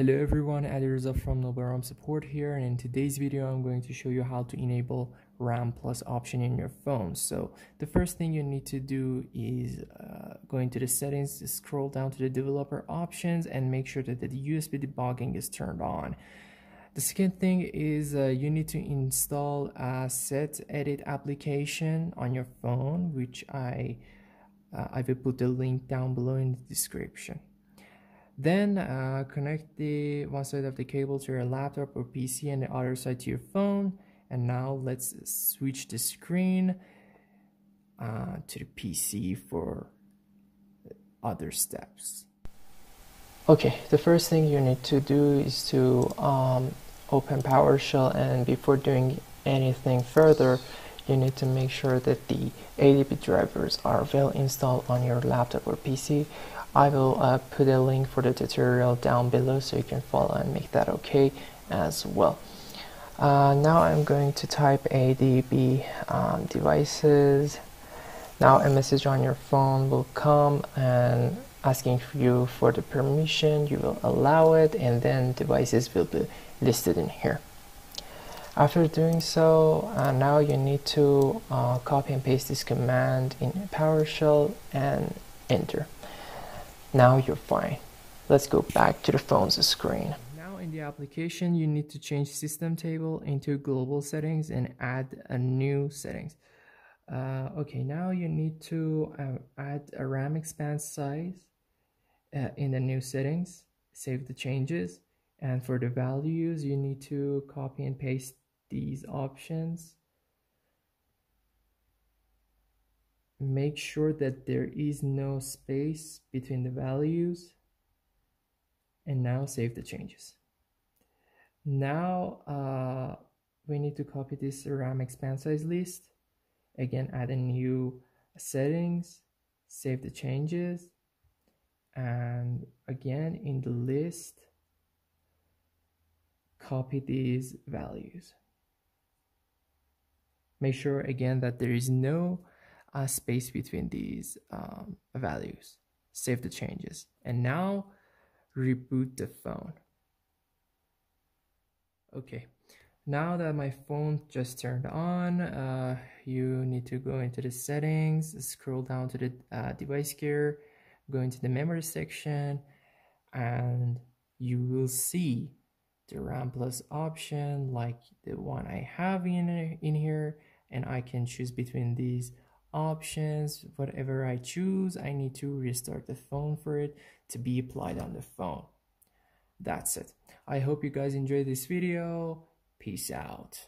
Hello everyone, Adirza from Noble ROM Support here and in today's video I'm going to show you how to enable RAM Plus option in your phone. So the first thing you need to do is uh, go into the settings, scroll down to the developer options and make sure that the USB debugging is turned on. The second thing is uh, you need to install a SetEdit application on your phone which I, uh, I will put the link down below in the description. Then uh, connect the one side of the cable to your laptop or PC and the other side to your phone. And now let's switch the screen uh, to the PC for other steps. Okay, the first thing you need to do is to um, open PowerShell and before doing anything further, you need to make sure that the ADB drivers are well installed on your laptop or PC. I will uh, put a link for the tutorial down below so you can follow and make that okay as well. Uh, now I'm going to type ADB um, devices. Now a message on your phone will come and asking for you for the permission. You will allow it and then devices will be listed in here. After doing so, uh, now you need to uh, copy and paste this command in PowerShell and enter. Now you're fine. Let's go back to the phone's screen. Now in the application, you need to change system table into global settings and add a new settings. Uh, okay, now you need to uh, add a RAM expand size uh, in the new settings, save the changes. And for the values, you need to copy and paste these options make sure that there is no space between the values and now save the changes. Now uh, we need to copy this RAM expand size list. Again add a new settings save the changes and again in the list copy these values. Make sure again that there is no uh, space between these um, values. Save the changes. And now reboot the phone. Okay, now that my phone just turned on, uh, you need to go into the settings, scroll down to the uh, device care, go into the memory section, and you will see the RAM Plus option like the one I have in, in here, and I can choose between these options whatever I choose I need to restart the phone for it to be applied on the phone. That's it. I hope you guys enjoyed this video. Peace out